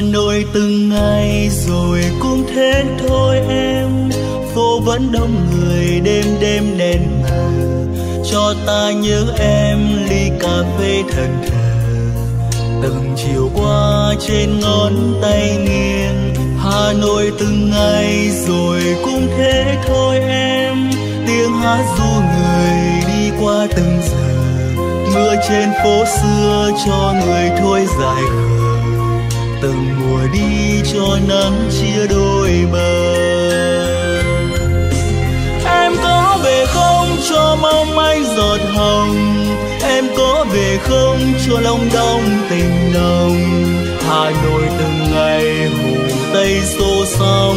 Hà Nội từng ngày rồi cũng thế thôi em. Phố vẫn đông người, đêm đêm đèn mờ. Cho ta nhớ em, ly cà phê thần thờ. Từng chiều qua trên ngón tay nghiêng, Hà Nội từng ngày rồi cũng thế thôi em. Tiếng hát du người đi qua từng giờ, mưa trên phố xưa cho người thôi dài khờ từng mùa đi cho nắng chia đôi bờ. Em có về không? Cho mong anh giọt hồng. Em có về không? Cho lòng đông tình nồng. Hà nội từng ngày hồ tây xô sóng.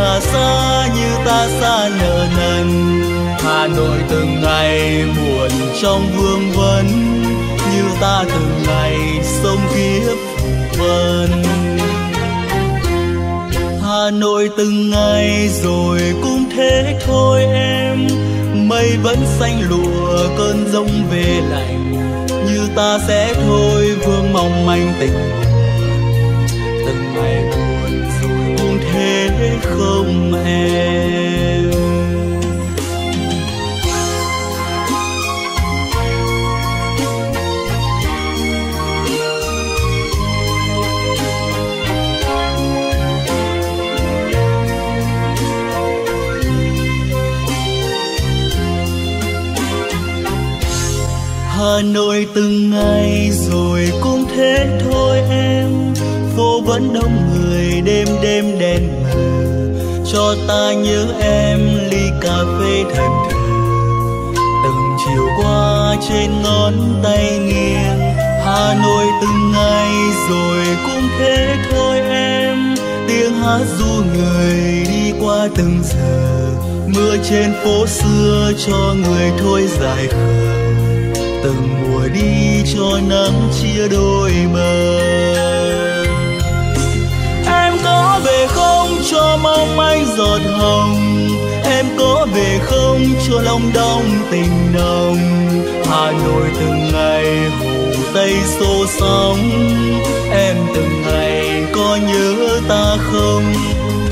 Nhé xa như ta xa nợ nần. Hà nội từng ngày buồn trong vương vấn, như ta từng ngày sông kiếp vân. Hà nội từng ngày rồi cũng thế thôi em, mây vẫn xanh lụa cơn giông về lạnh. Như ta sẽ thôi, vương mong manh tình. Từng ngày buồn Hà Nội từng ngày rồi cũng thế thôi em. Phố vẫn đông người, đêm đêm đèn mờ. Cho ta nhớ em, ly cà phê thần thờ. Từng chiều qua trên ngón tay nghiêng, Hà Nội từng ngày rồi cũng thế thôi em. Tiếng hát du người đi qua từng giờ, mưa trên phố xưa cho người thôi dài khờ từng mùa đi cho nắng chia đôi bờ. Em có về không cho mong manh giọt hồng? Em có về không cho lòng đông tình nồng? Hà nội từng ngày hồ tây xô sóng. Em từng ngày có nhớ ta không?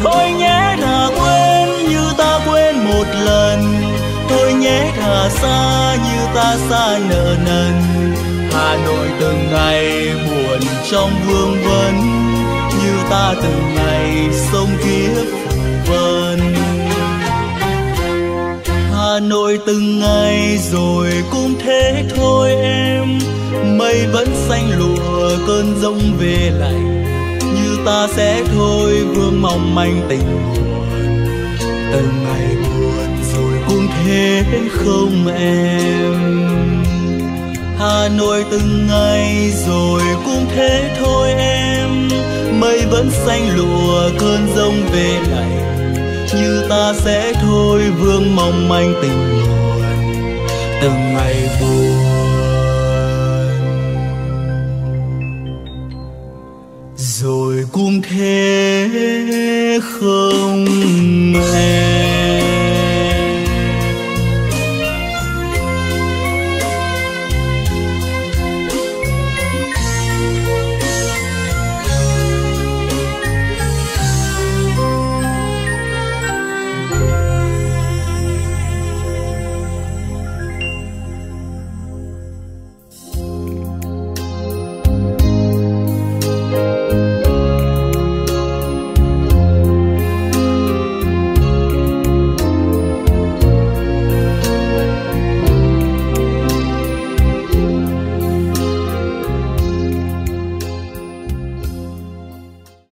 Thôi nhé thà quên như ta quên một lần. Thôi nhé thà xa như xa nợ nần. Hà nội từng ngày buồn trong vương vấn, như ta từng ngày sông kiếp vân. Hà nội từng ngày rồi cũng thế thôi em, mây vẫn xanh lụa cơn giông về lạnh. Như ta sẽ thôi, vương mong manh tình buồn. Từng ngày buồn thế không em? Hà Nội từng ngày rồi cũng thế thôi em. Mây vẫn xanh lụa cơn giông về lạnh Như ta sẽ thôi, vương mong manh tình buồn Từng ngày buồn. Rồi cũng thế không em.